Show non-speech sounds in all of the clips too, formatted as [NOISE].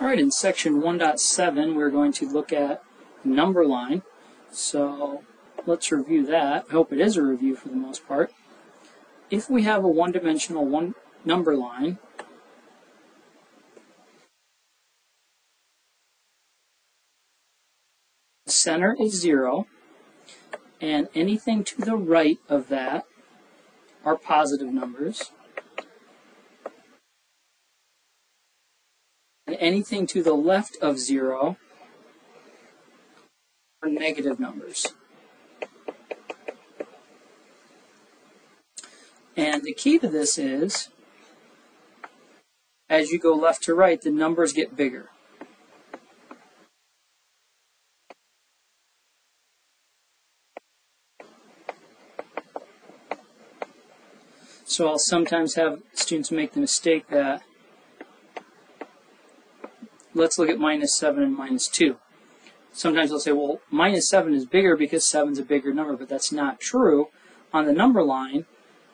All right, in section 1.7, we're going to look at number line. So let's review that. I hope it is a review for the most part. If we have a one-dimensional one number line, the center is 0, and anything to the right of that are positive numbers. Anything to the left of 0 are negative numbers. And the key to this is, as you go left to right, the numbers get bigger. So I'll sometimes have students make the mistake that, let's look at minus 7 and minus 2. Sometimes they'll say, well, minus 7 is bigger because 7 is a bigger number, but that's not true. On the number line,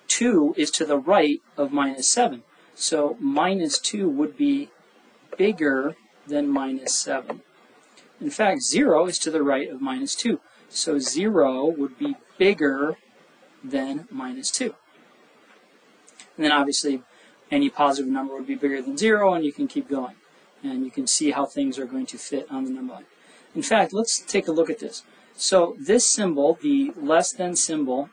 2 is to the right of minus 7. So minus 2 would be bigger than minus 7. In fact, 0 is to the right of minus 2. So 0 would be bigger than minus 2. And then obviously any positive number would be bigger than zero and you can keep going. And you can see how things are going to fit on the number line. In fact, let's take a look at this. So this symbol, the less than symbol,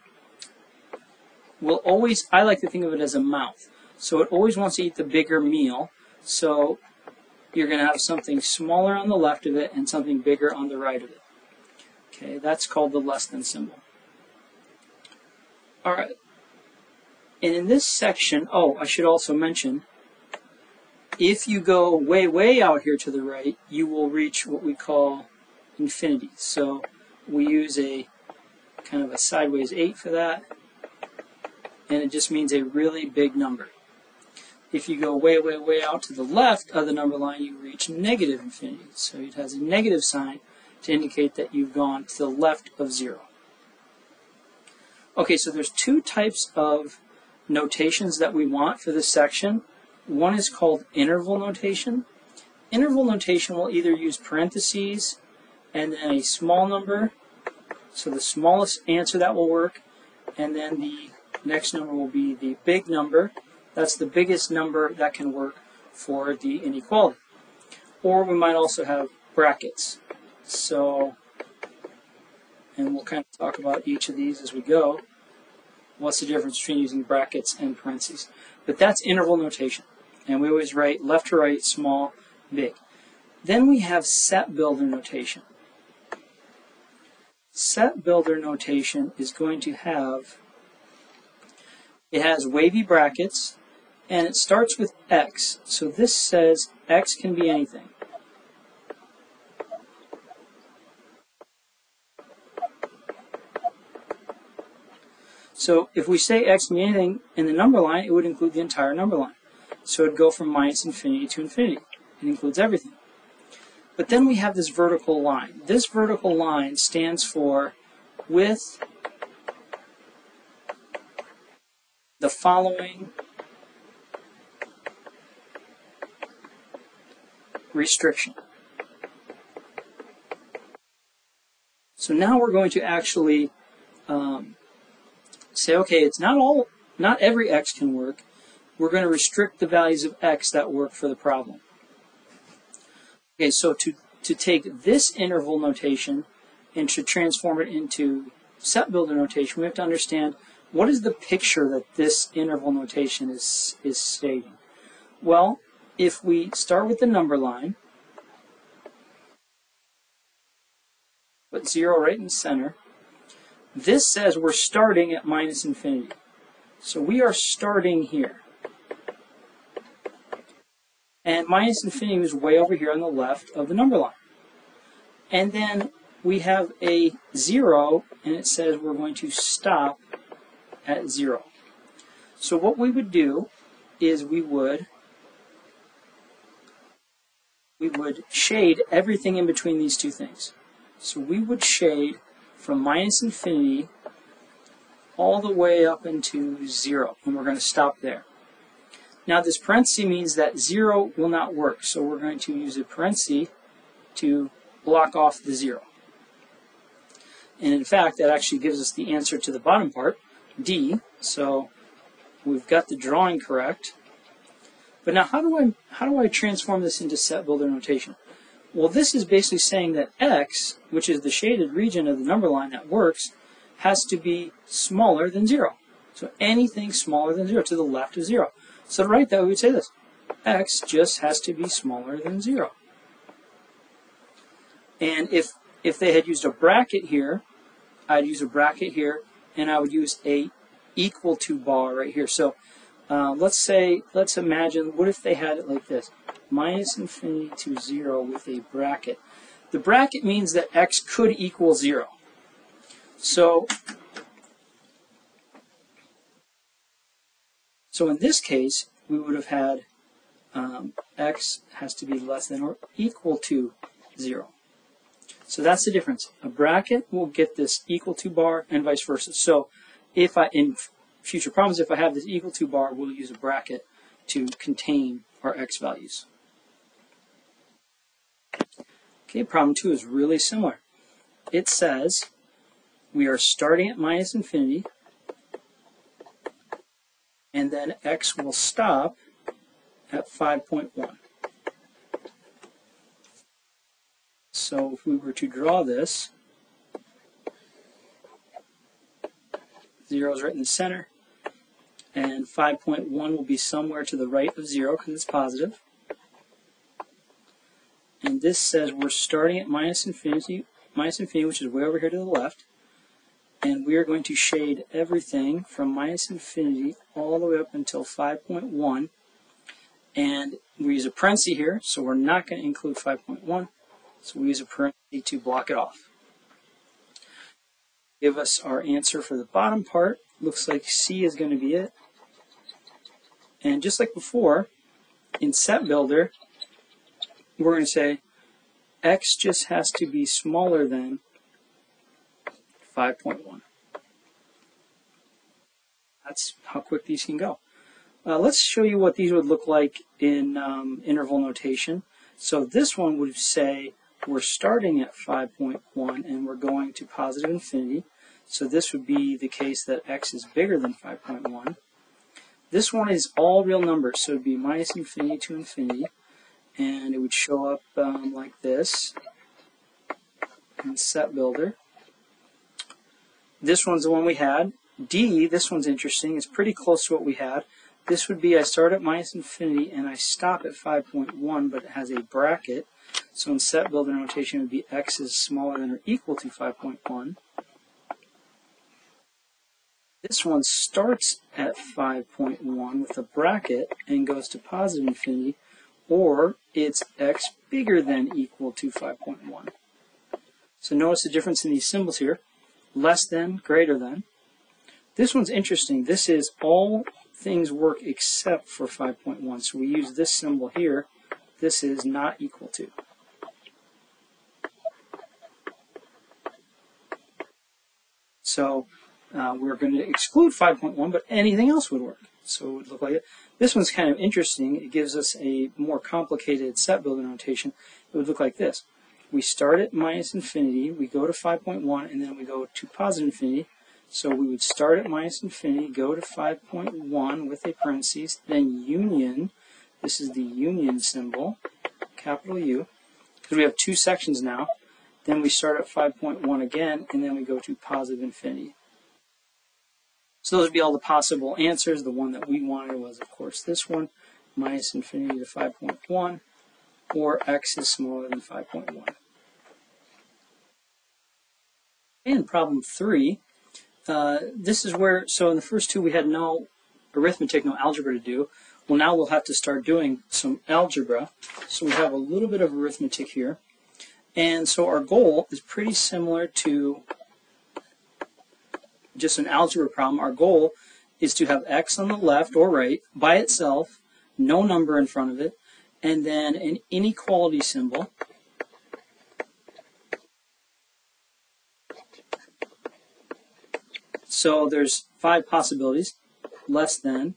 will always, I like to think of it as a mouth. So it always wants to eat the bigger meal. So you're going to have something smaller on the left of it and something bigger on the right of it. Okay, that's called the less than symbol. All right, and in this section, oh, I should also mention, if you go way, way out here to the right, you will reach what we call infinity. So we use a kind of a sideways 8 for that, and it just means a really big number. If you go way, way, way out to the left of the number line, you reach negative infinity. So it has a negative sign to indicate that you've gone to the left of 0. Okay, so there's two types of notations that we want for this section. One is called interval notation. Interval notation will either use parentheses and then a small number, so the smallest answer that will work, and then the next number will be the big number. That's the biggest number that can work for the inequality. Or we might also have brackets. So, and we'll kind of talk about each of these as we go what's the difference between using brackets and parentheses. But that's interval notation. And we always write left to right, small, big. Then we have set builder notation. Set builder notation is going to have, it has wavy brackets, and it starts with x. So this says x can be anything. So if we say x can be anything in the number line, it would include the entire number line. So it would go from minus infinity to infinity. It includes everything. But then we have this vertical line. This vertical line stands for with the following restriction. So now we're going to actually um, say, okay, it's not all, not every x can work. We're going to restrict the values of x that work for the problem. Okay, so to, to take this interval notation and to transform it into set builder notation, we have to understand what is the picture that this interval notation is, is stating. Well, if we start with the number line, put 0 right in the center, this says we're starting at minus infinity. So we are starting here. And minus infinity is way over here on the left of the number line. And then we have a 0, and it says we're going to stop at 0. So what we would do is we would we would shade everything in between these two things. So we would shade from minus infinity all the way up into zero, and we're going to stop there. Now this parenthesis means that 0 will not work, so we're going to use a parenthesis to block off the 0. And in fact, that actually gives us the answer to the bottom part, D. So we've got the drawing correct. But now how do I how do I transform this into set builder notation? Well, this is basically saying that x, which is the shaded region of the number line that works, has to be smaller than 0. So anything smaller than 0 to the left of 0. So to write that, we would say this. x just has to be smaller than 0. And if, if they had used a bracket here, I'd use a bracket here, and I would use a equal to bar right here. So uh, let's say, let's imagine, what if they had it like this? Minus infinity to 0 with a bracket. The bracket means that x could equal 0. So, so in this case, we would have had um, x has to be less than or equal to 0. So that's the difference. A bracket will get this equal to bar and vice versa. So if I, in future problems, if I have this equal to bar, we'll use a bracket to contain our x values. Okay, problem two is really similar. It says we are starting at minus infinity, and then x will stop at 5.1. So if we were to draw this, 0 is right in the center, and 5.1 will be somewhere to the right of 0 because it's positive. And this says we're starting at minus infinity, minus infinity, which is way over here to the left, and we are going to shade everything from minus infinity all the way up until 5.1, and we use a parenthesis here, so we're not going to include 5.1. So we use a parenthesis to block it off. Give us our answer for the bottom part. Looks like C is going to be it. And just like before, in Set Builder, we're going to say x just has to be smaller than 5.1. That's how quick these can go. Uh, let's show you what these would look like in um, interval notation. So this one would say we're starting at 5.1 and we're going to positive infinity. So this would be the case that x is bigger than 5.1. This one is all real numbers, so it would be minus infinity to infinity. And it would show up um, like this in Set Builder. This one's the one we had. D, this one's interesting. It's pretty close to what we had. This would be I start at minus infinity and I stop at 5.1, but it has a bracket. So in set builder notation, it would be x is smaller than or equal to 5.1. This one starts at 5.1 with a bracket and goes to positive infinity, or it's x bigger than equal to 5.1. So notice the difference in these symbols here. Less than, greater than. This one's interesting. This is all things work except for 5.1. So we use this symbol here. This is not equal to. So uh, we're going to exclude 5.1, but anything else would work. So it would look like it. This one's kind of interesting. It gives us a more complicated set builder notation. It would look like this. We start at minus infinity, we go to 5.1, and then we go to positive infinity. So we would start at minus infinity, go to 5.1 with a parenthesis, then union. This is the union symbol, capital U, because we have two sections now. Then we start at 5.1 again, and then we go to positive infinity. So those would be all the possible answers. The one that we wanted was, of course, this one, minus infinity to 5.1, or x is smaller than 5.1. And problem three, uh, this is where, so in the first two we had no arithmetic, no algebra to do. Well, now we'll have to start doing some algebra. So we have a little bit of arithmetic here. And so our goal is pretty similar to just an algebra problem. Our goal is to have x on the left or right by itself, no number in front of it, and then an inequality symbol. So there's five possibilities, less than,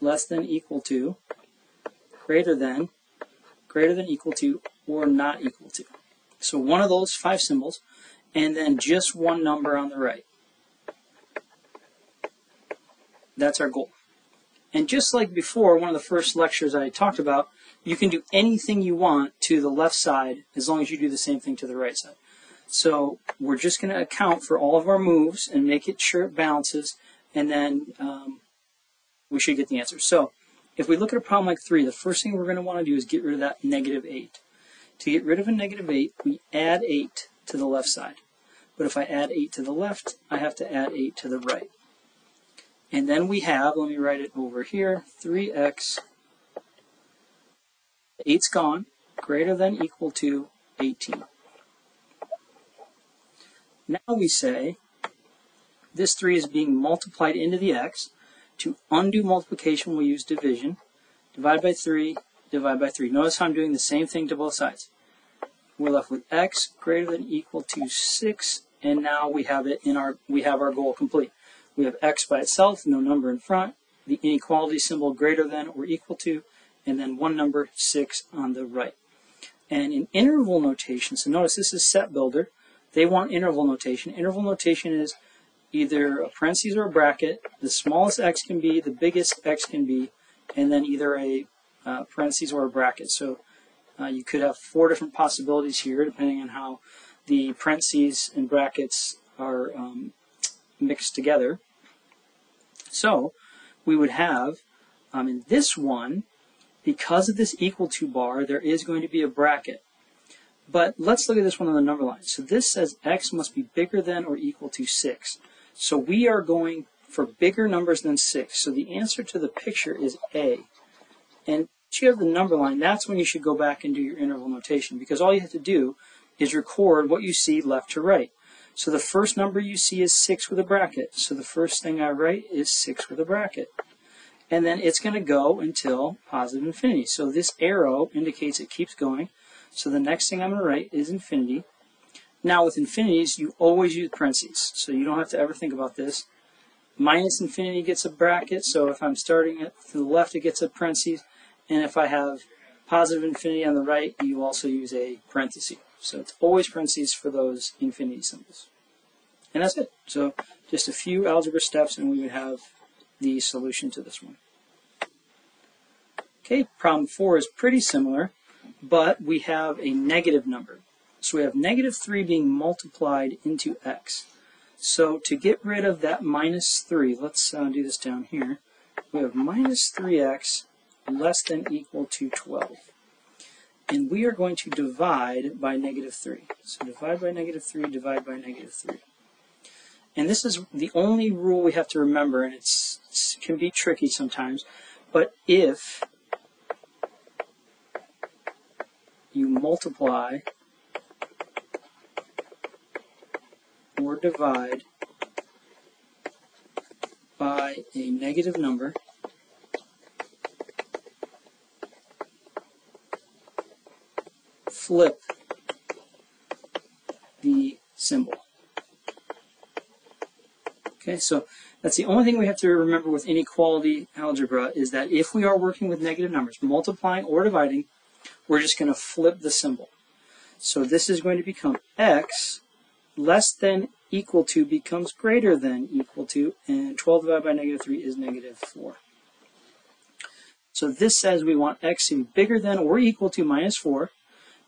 less than equal to, greater than, greater than equal to, or not equal to. So one of those five symbols, and then just one number on the right. That's our goal. And just like before, one of the first lectures I talked about, you can do anything you want to the left side as long as you do the same thing to the right side. So we're just going to account for all of our moves and make it sure it balances, and then um, we should get the answer. So if we look at a problem like 3, the first thing we're going to want to do is get rid of that negative 8. To get rid of a negative 8, we add 8 to the left side. But if I add 8 to the left, I have to add 8 to the right. And then we have, let me write it over here, 3x, 8's gone, greater than equal to 18. Now we say this 3 is being multiplied into the x. To undo multiplication, we use division. Divide by 3, divide by 3. Notice how I'm doing the same thing to both sides. We're left with x greater than equal to 6, and now we have it in our we have our goal complete. We have x by itself, no number in front, the inequality symbol greater than or equal to, and then one number, 6, on the right. And in interval notation, so notice this is set builder, they want interval notation. Interval notation is either a parentheses or a bracket. The smallest x can be, the biggest x can be, and then either a uh, parentheses or a bracket. So uh, you could have four different possibilities here, depending on how the parentheses and brackets are um, mixed together. So we would have, um, in this one, because of this equal to bar, there is going to be a bracket. But let's look at this one on the number line. So this says x must be bigger than or equal to 6. So we are going for bigger numbers than 6. So the answer to the picture is A. And once you have the number line, that's when you should go back and do your interval notation because all you have to do is record what you see left to right. So the first number you see is 6 with a bracket. So the first thing I write is 6 with a bracket. And then it's going to go until positive infinity. So this arrow indicates it keeps going. So the next thing I'm going to write is infinity. Now with infinities, you always use parentheses. So you don't have to ever think about this. Minus infinity gets a bracket. So if I'm starting it to the left, it gets a parentheses. And if I have positive infinity on the right, you also use a parenthesis. So it's always parentheses for those infinity symbols. And that's it. So just a few algebra steps and we would have the solution to this one. Okay, problem four is pretty similar, but we have a negative number. So we have negative 3 being multiplied into x. So to get rid of that minus 3, let's uh, do this down here. We have minus 3x less than equal to 12 and we are going to divide by negative 3. So divide by negative 3, divide by negative 3. And this is the only rule we have to remember, and it's, it can be tricky sometimes, but if you multiply or divide by a negative number, flip the symbol. Okay, so that's the only thing we have to remember with inequality algebra is that if we are working with negative numbers, multiplying or dividing, we're just going to flip the symbol. So this is going to become x less than equal to becomes greater than equal to, and 12 divided by negative 3 is negative 4. So this says we want x to be bigger than or equal to minus 4,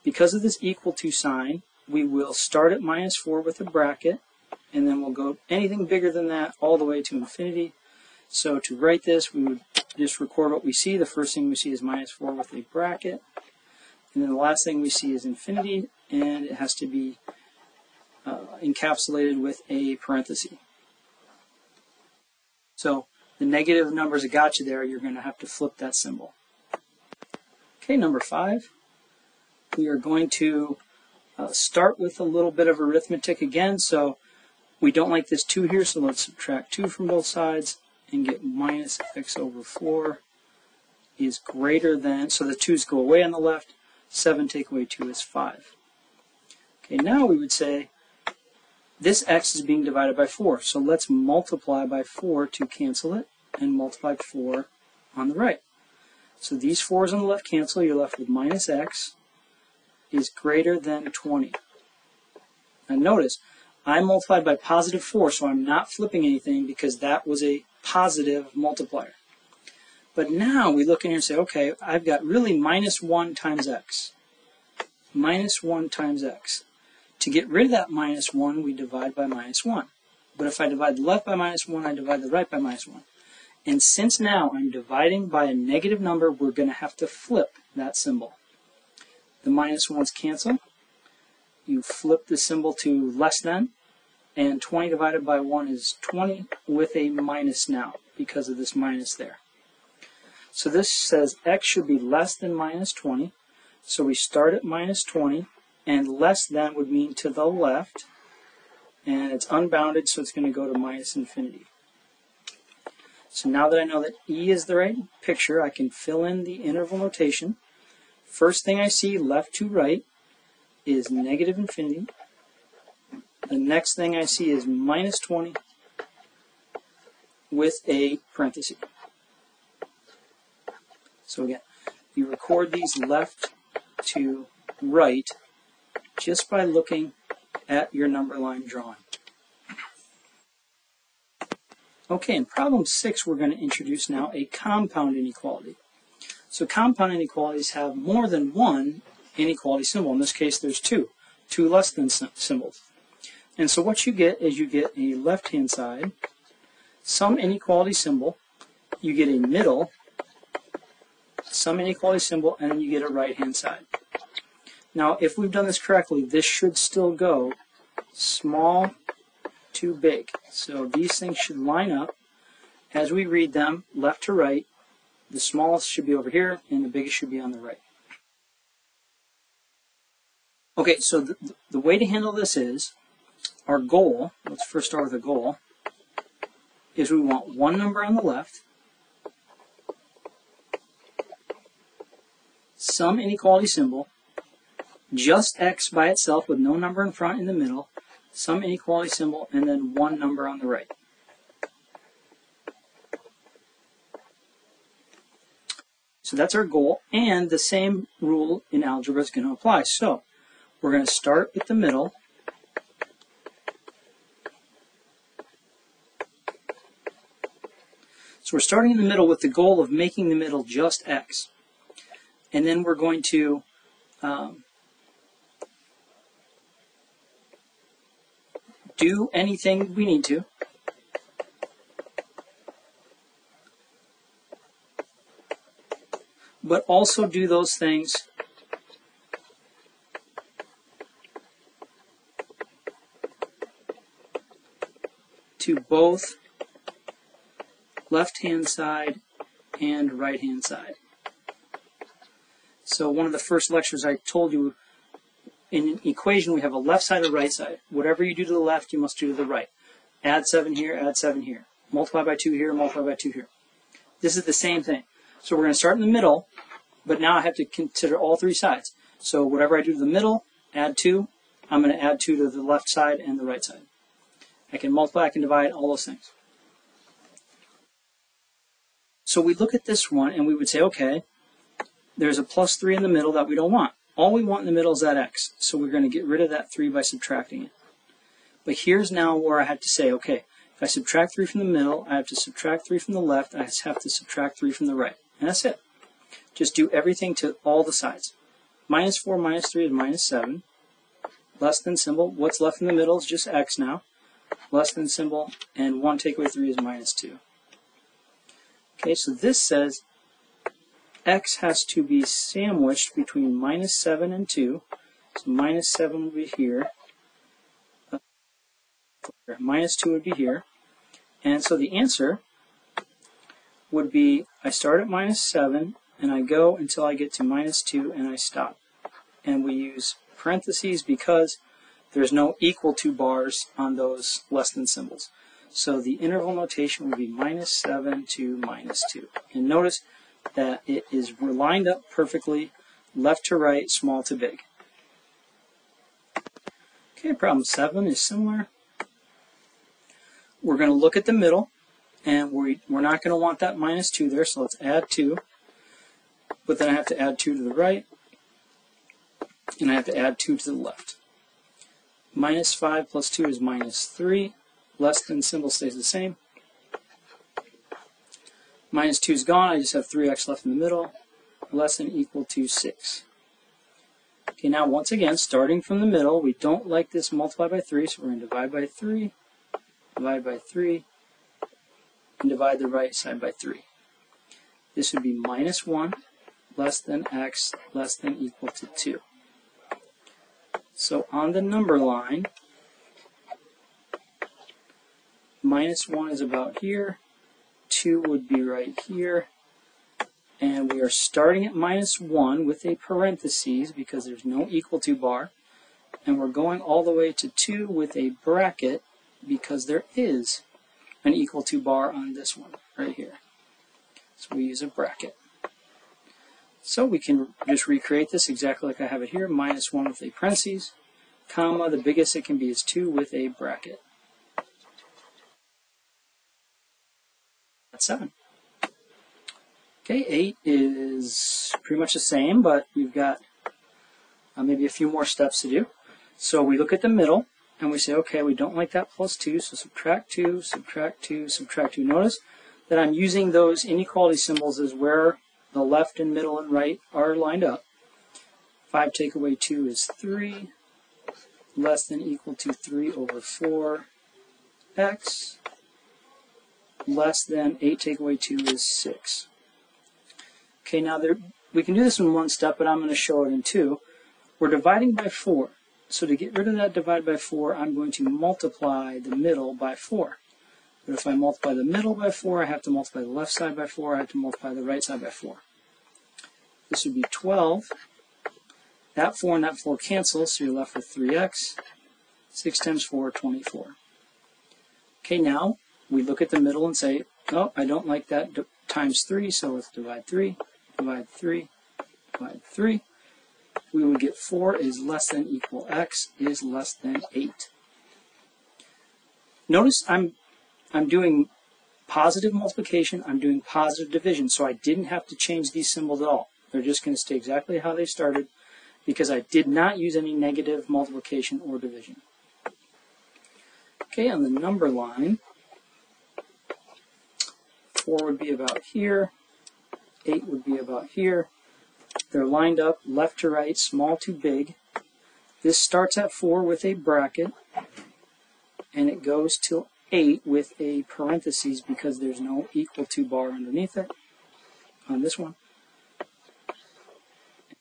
because of this equal to sign, we will start at minus 4 with a bracket, and then we'll go anything bigger than that all the way to infinity. So to write this, we would just record what we see. The first thing we see is minus 4 with a bracket. And then the last thing we see is infinity, and it has to be uh, encapsulated with a parenthesis. So the negative numbers that got you there, you're going to have to flip that symbol. Okay, number 5 we are going to uh, start with a little bit of arithmetic again. So we don't like this 2 here, so let's subtract 2 from both sides and get minus x over 4 is greater than, so the 2's go away on the left, 7 take away 2 is 5. Okay, now we would say this x is being divided by 4, so let's multiply by 4 to cancel it, and multiply 4 on the right. So these 4's on the left cancel. You're left with minus x is greater than 20. And notice, I multiplied by positive 4, so I'm not flipping anything because that was a positive multiplier. But now we look in here and say, okay, I've got really minus 1 times x. Minus 1 times x. To get rid of that minus 1, we divide by minus 1. But if I divide the left by minus 1, I divide the right by minus 1. And since now I'm dividing by a negative number, we're going to have to flip that symbol. The minus 1's cancel. You flip the symbol to less than, and 20 divided by 1 is 20 with a minus now because of this minus there. So this says x should be less than minus 20. So we start at minus 20, and less than would mean to the left, and it's unbounded, so it's going to go to minus infinity. So now that I know that E is the right picture, I can fill in the interval notation. First thing I see, left to right, is negative infinity. The next thing I see is minus 20 with a parenthesis. So again, you record these left to right just by looking at your number line drawing. Okay, in problem six, we're going to introduce now a compound inequality. So compound inequalities have more than one inequality symbol. In this case, there's two, two less than symbols. And so what you get is you get a left-hand side, some inequality symbol, you get a middle, some inequality symbol, and then you get a right-hand side. Now, if we've done this correctly, this should still go small to big. So these things should line up as we read them left to right. The smallest should be over here, and the biggest should be on the right. Okay, so the, the way to handle this is our goal, let's first start with a goal, is we want one number on the left some inequality symbol, just x by itself with no number in front in the middle, some inequality symbol, and then one number on the right. So that's our goal, and the same rule in algebra is going to apply. So we're going to start with the middle. So we're starting in the middle with the goal of making the middle just x and then we're going to um, do anything we need to. But also do those things to both left hand side and right hand side. So one of the first lectures I told you, in an equation we have a left side or right side. Whatever you do to the left, you must do to the right. Add 7 here, add 7 here. Multiply by 2 here, multiply by 2 here. This is the same thing. So we're going to start in the middle, but now I have to consider all three sides. So whatever I do to the middle, add 2. I'm going to add 2 to the left side and the right side. I can multiply, I can divide, all those things. So we look at this one and we would say, okay, there's a plus 3 in the middle that we don't want. All we want in the middle is that x, so we're going to get rid of that 3 by subtracting it. But here's now where I have to say, okay, if I subtract 3 from the middle, I have to subtract 3 from the left, I have to subtract 3 from the right. And that's it. Just do everything to all the sides. Minus 4 minus 3 is minus 7. Less than symbol. What's left in the middle is just x now. Less than symbol. And 1 take away 3 is minus 2. Okay, so this says x has to be sandwiched between minus 7 and 2. So minus 7 would be here. Minus 2 would be here. And so the answer would be I start at minus 7 and I go until I get to minus 2 and I stop. And we use parentheses because there's no equal to bars on those less than symbols. So the interval notation would be minus 7 to minus 2. And notice that it is lined up perfectly, left to right, small to big. Okay, problem seven is similar. We're going to look at the middle, and we, we're not going to want that minus 2 there, so let's add 2. But then I have to add 2 to the right, and I have to add 2 to the left. Minus 5 plus 2 is minus 3. Less than symbol stays the same. Minus 2 is gone. I just have 3x left in the middle. Less than equal to 6. Okay, now once again, starting from the middle, we don't like this multiply by 3, so we're going to divide by 3, divide by 3, and divide the right side by 3. This would be minus 1 less than x less than equal to 2. So on the number line, minus 1 is about here, 2 would be right here, and we are starting at minus 1 with a parenthesis because there's no equal to bar, and we're going all the way to 2 with a bracket because there is an equal to bar on this one right here. So we use a bracket. So we can just recreate this exactly like I have it here, minus 1 with a parentheses, comma, the biggest it can be is 2 with a bracket. That's 7. Okay, 8 is pretty much the same, but we've got uh, maybe a few more steps to do. So we look at the middle, and we say, okay, we don't like that plus 2, so subtract 2, subtract 2, subtract 2. Notice that I'm using those inequality symbols as where the left and middle and right are lined up. 5 take away 2 is 3, less than equal to 3 over 4 x, less than 8 take away 2 is 6. Okay, now there, we can do this in one step, but I'm going to show it in two. We're dividing by 4. So to get rid of that divide by 4, I'm going to multiply the middle by 4. But if I multiply the middle by 4, I have to multiply the left side by 4, I have to multiply the right side by 4. This would be 12. That 4 and that 4 cancel, so you're left with 3x. 6 times 4, 24. Okay, now we look at the middle and say, oh, I don't like that times 3, so let's divide 3, divide 3, divide 3. We would get 4 is less than equal x is less than 8. Notice I'm I'm doing positive multiplication, I'm doing positive division, so I didn't have to change these symbols at all. They're just going to stay exactly how they started because I did not use any negative multiplication or division. Okay, on the number line, 4 would be about here, 8 would be about here. They're lined up left to right, small to big. This starts at 4 with a bracket, and it goes till 8 with a parenthesis because there's no equal to bar underneath it on this one.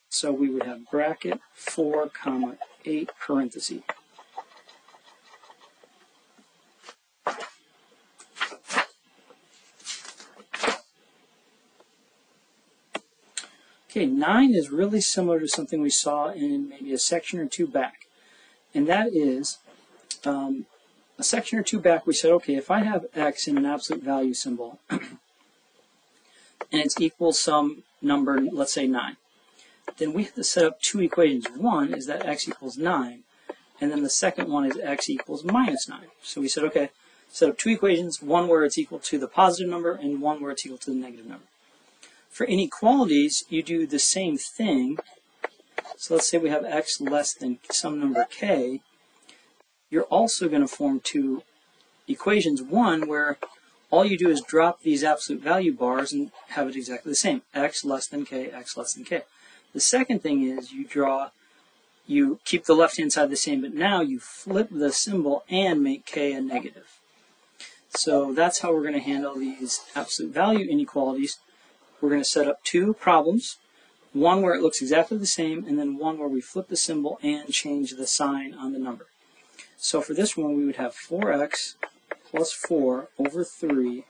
So we would have bracket 4 comma 8 parenthesis. Okay, 9 is really similar to something we saw in maybe a section or two back. And that is um, a section or two back, we said, okay, if I have x in an absolute value symbol, [CLEARS THROAT] and it's equal some number, let's say 9, then we have to set up two equations. One is that x equals 9, and then the second one is x equals minus 9. So we said, okay, set up two equations, one where it's equal to the positive number and one where it's equal to the negative number. For inequalities, you do the same thing. So let's say we have x less than some number k, you're also going to form two equations. One where all you do is drop these absolute value bars and have it exactly the same. x less than k, x less than k. The second thing is you draw, you keep the left-hand side the same, but now you flip the symbol and make k a negative. So that's how we're going to handle these absolute value inequalities. We're going to set up two problems, one where it looks exactly the same, and then one where we flip the symbol and change the sign on the number. So for this one, we would have 4x plus 4 over 3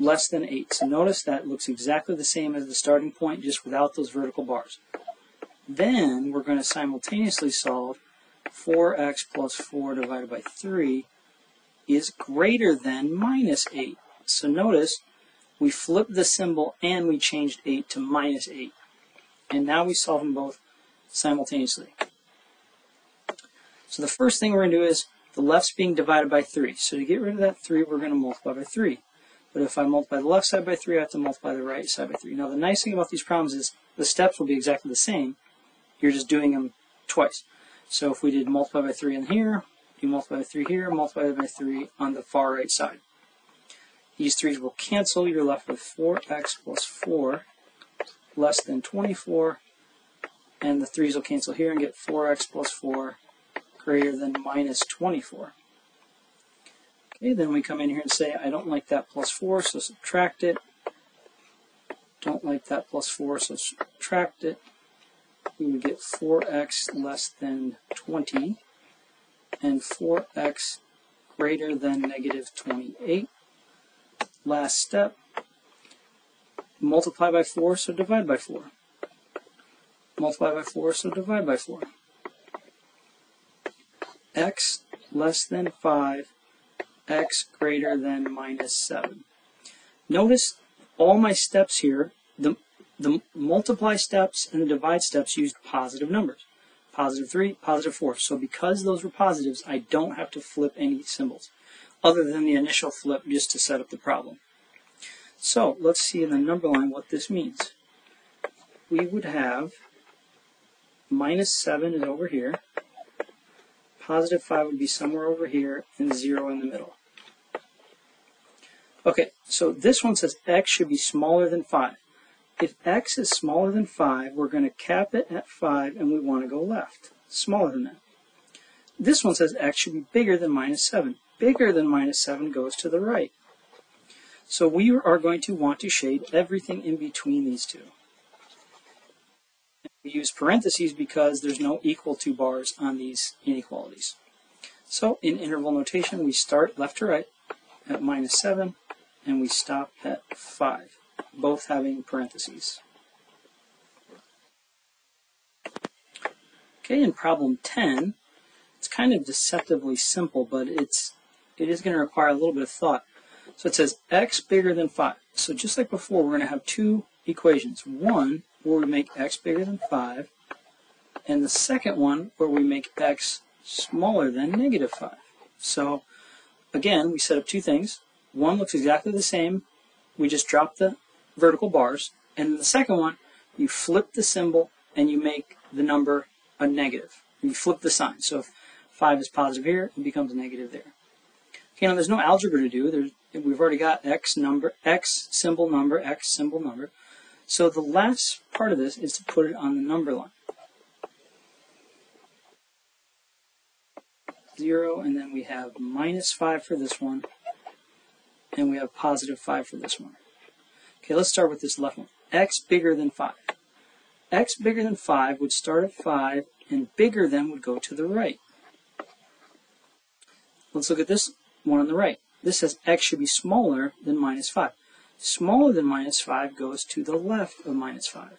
less than 8. So notice that looks exactly the same as the starting point, just without those vertical bars. Then we're going to simultaneously solve 4x plus 4 divided by 3 is greater than minus 8. So notice we flipped the symbol and we changed 8 to minus 8. And now we solve them both simultaneously. So the first thing we're going to do is the left's being divided by 3. So to get rid of that 3, we're going to multiply by 3. But if I multiply the left side by 3, I have to multiply the right side by 3. Now the nice thing about these problems is the steps will be exactly the same. You're just doing them twice. So if we did multiply by 3 in here, you multiply by 3 here, multiply by 3 on the far right side. These 3's will cancel. You're left with 4x plus 4 less than 24. And the 3's will cancel here and get 4x plus 4 greater than minus 24. Okay, then we come in here and say, I don't like that plus 4, so subtract it. Don't like that plus 4, so subtract it. We would get 4x less than 20 and 4x greater than negative 28. Last step, multiply by 4, so divide by 4. Multiply by 4, so divide by 4. x less than 5, x greater than minus 7. Notice all my steps here, the, the multiply steps and the divide steps used positive numbers. Positive 3, positive 4. So because those were positives, I don't have to flip any symbols, other than the initial flip just to set up the problem. So let's see in the number line what this means. We would have minus 7 is over here, positive 5 would be somewhere over here, and 0 in the middle. Okay, so this one says x should be smaller than 5. If x is smaller than 5, we're going to cap it at 5, and we want to go left, smaller than that. This one says x should be bigger than minus 7. Bigger than minus 7 goes to the right. So we are going to want to shade everything in between these two. We use parentheses because there's no equal to bars on these inequalities. So in interval notation, we start left to right at minus 7, and we stop at 5, both having parentheses. Okay, in problem 10, it's kind of deceptively simple, but it's it is going to require a little bit of thought. So it says x bigger than 5. So just like before, we're going to have two equations. One where we make x bigger than 5, and the second one where we make x smaller than negative 5. So again, we set up two things. One looks exactly the same. We just drop the vertical bars. And the second one, you flip the symbol and you make the number a negative. You flip the sign. So if 5 is positive here, it becomes negative there. Okay, now there's no algebra to do. There's, we've already got x number, x symbol number, x symbol number. So the last part of this is to put it on the number line. 0, and then we have minus 5 for this one, and we have positive 5 for this one. Okay, let's start with this left one. x bigger than 5. x bigger than 5 would start at 5, and bigger than would go to the right. Let's look at this one on the right. This says x should be smaller than minus 5. Smaller than minus 5 goes to the left of minus 5.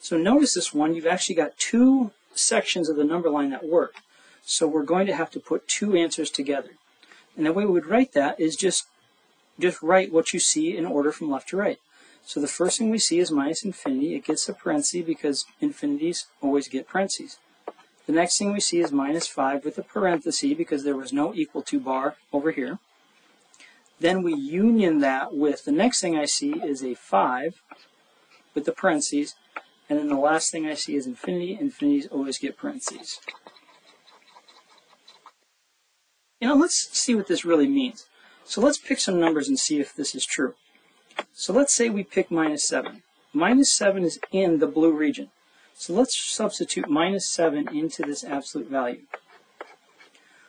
So notice this one, you've actually got two sections of the number line that work. So we're going to have to put two answers together. And the way we would write that is just, just write what you see in order from left to right. So the first thing we see is minus infinity. It gets a parenthesis because infinities always get parentheses. The next thing we see is minus 5 with a parenthesis because there was no equal to bar over here. Then we union that with the next thing I see is a 5 with the parentheses. And then the last thing I see is infinity. Infinities always get parentheses. You know, let's see what this really means. So let's pick some numbers and see if this is true. So let's say we pick minus 7. Minus 7 is in the blue region. So let's substitute minus 7 into this absolute value.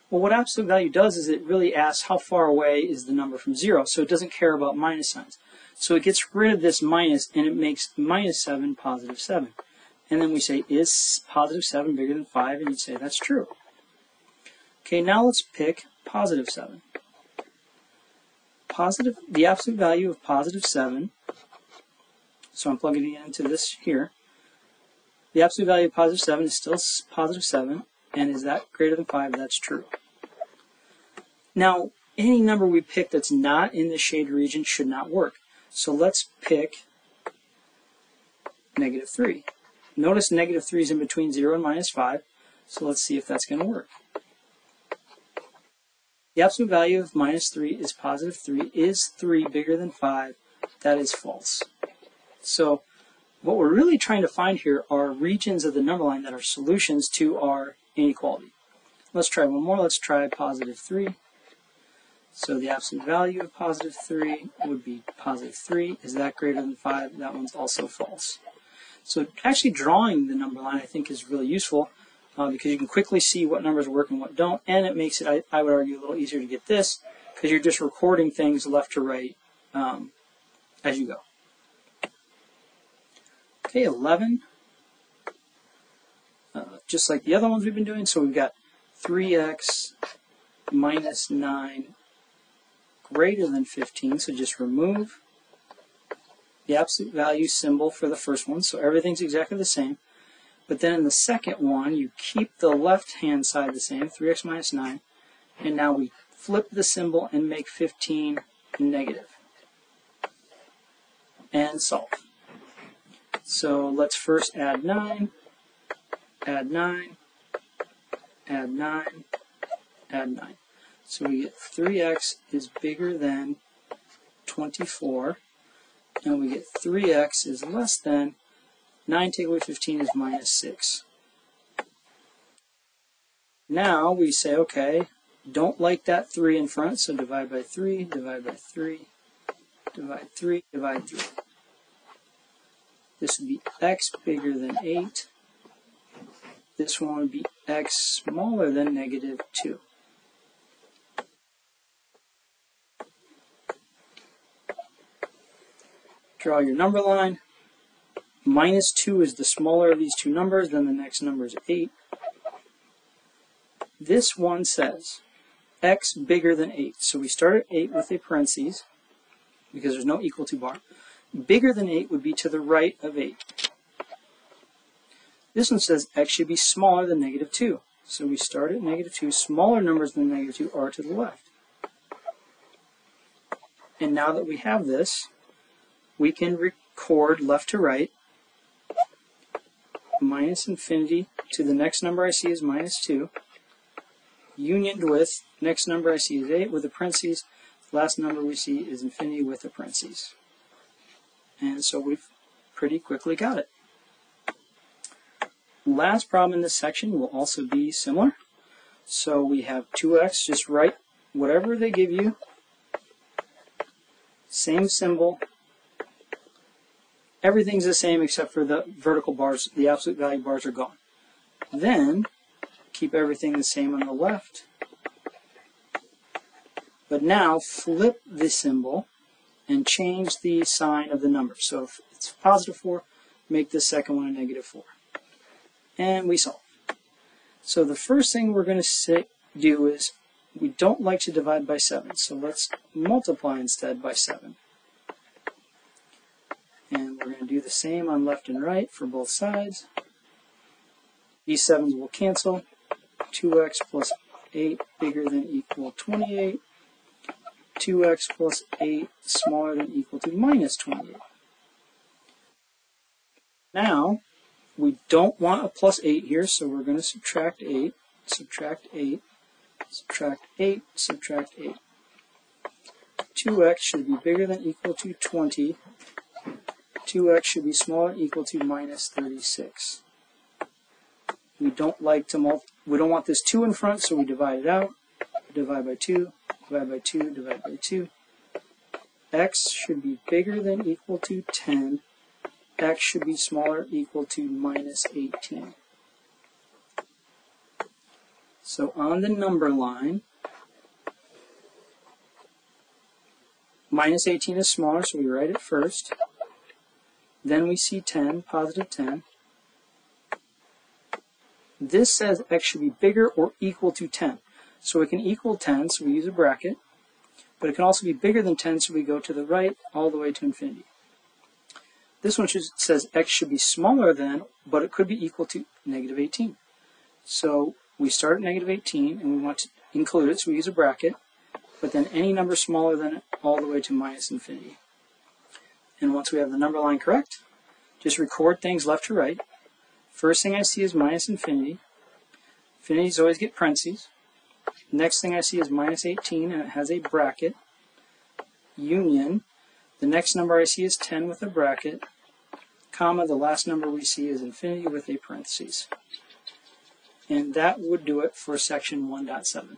Well, what absolute value does is it really asks how far away is the number from 0, so it doesn't care about minus signs. So it gets rid of this minus, and it makes minus 7 positive 7. And then we say, is positive 7 bigger than 5? And you'd say, that's true. Okay, now let's pick positive 7. Positive, the absolute value of positive 7, so I'm plugging it into this here. The absolute value of positive 7 is still positive 7, and is that greater than 5? That's true. Now, any number we pick that's not in the shade region should not work. So let's pick negative 3. Notice negative 3 is in between 0 and minus 5, so let's see if that's going to work. The absolute value of minus 3 is positive 3. Is 3 bigger than 5? That is false. So what we're really trying to find here are regions of the number line that are solutions to our inequality. Let's try one more. Let's try positive 3. So the absolute value of positive 3 would be positive 3. Is that greater than 5? That one's also false. So actually drawing the number line I think is really useful uh, because you can quickly see what numbers work and what don't, and it makes it, I, I would argue, a little easier to get this because you're just recording things left to right um, as you go. Okay, 11. Uh, just like the other ones we've been doing, so we've got 3x minus 9 greater than 15, so just remove the absolute value symbol for the first one, so everything's exactly the same. But then in the second one, you keep the left-hand side the same, 3x minus 9, and now we flip the symbol and make 15 negative. And solve. So let's first add 9, add 9, add 9, add 9. So we get 3x is bigger than 24, and we get 3x is less than 9 take away 15 is minus 6. Now we say, okay, don't like that 3 in front, so divide by 3, divide by 3, divide 3, divide 3. This would be x bigger than 8. This one would be x smaller than negative 2. Draw your number line. Minus 2 is the smaller of these two numbers, then the next number is 8. This one says x bigger than 8. So we start at 8 with a parentheses, because there's no equal to bar. Bigger than 8 would be to the right of 8. This one says x should be smaller than negative 2. So we start at negative 2. Smaller numbers than negative 2 are to the left. And now that we have this, we can record left to right minus infinity to the next number I see is minus 2, unioned with next number I see is 8 with the parentheses, last number we see is infinity with the parentheses. And so we've pretty quickly got it. Last problem in this section will also be similar. So we have 2x, just write whatever they give you, same symbol, everything's the same except for the vertical bars, the absolute value bars are gone. Then, keep everything the same on the left. But now, flip the symbol and change the sign of the number. So if it's positive 4, make the second one a negative 4. And we solve. So the first thing we're going to do is we don't like to divide by 7. So let's multiply instead by 7. And we're going to do the same on left and right for both sides. These 7s will cancel. 2x plus 8 bigger than equal 28. 2x plus 8 smaller than equal to minus 28. Now, we don't want a plus 8 here, so we're going to subtract 8, subtract 8, subtract 8, subtract 8. 2x should be bigger than equal to 20 2x should be smaller equal to minus 36. We don't like to multi we don't want this 2 in front, so we divide it out. Divide by 2, divide by 2, divide by 2. x should be bigger than equal to 10. x should be smaller equal to minus 18. So on the number line, minus 18 is smaller, so we write it first. Then we see 10, positive 10. This says x should be bigger or equal to 10. So it can equal 10, so we use a bracket. But it can also be bigger than 10, so we go to the right all the way to infinity. This one should, says x should be smaller than, but it could be equal to negative 18. So we start at negative 18, and we want to include it, so we use a bracket. But then any number smaller than it all the way to minus infinity. And once we have the number line correct, just record things left to right. First thing I see is minus infinity. Infinities always get parentheses. Next thing I see is minus 18 and it has a bracket. Union. The next number I see is 10 with a bracket. Comma, the last number we see is infinity with a parentheses. And that would do it for section 1.7.